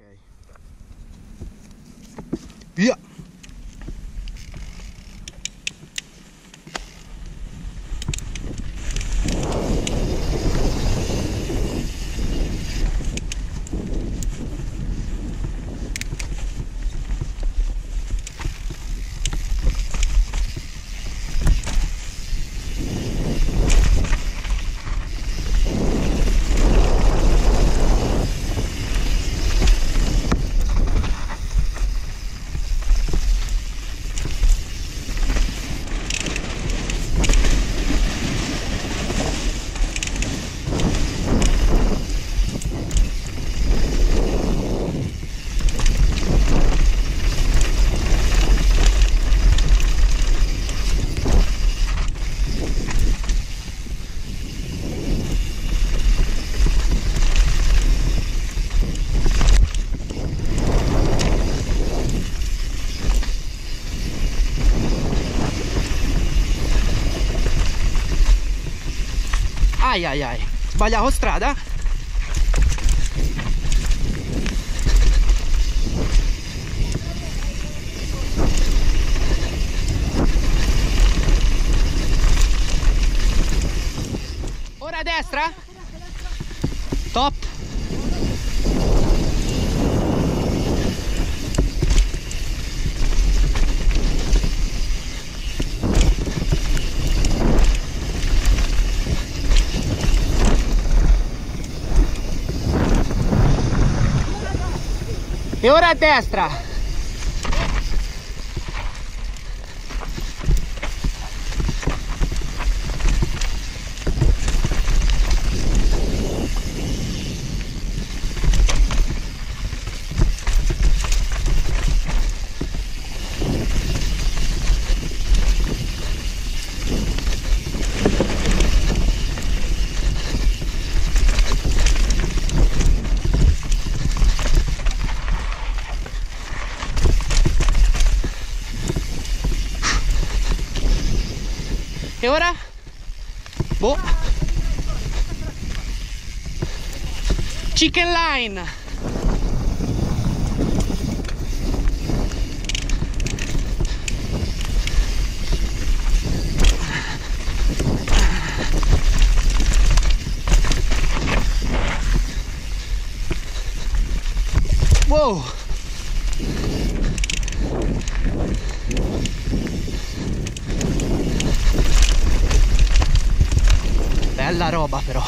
Okay. Yeah. Ai ai ai, sbagliavo strada? Ora a destra? Top! E ora a destra. E ora? Boh. Chicken line. Wow. Bella roba però.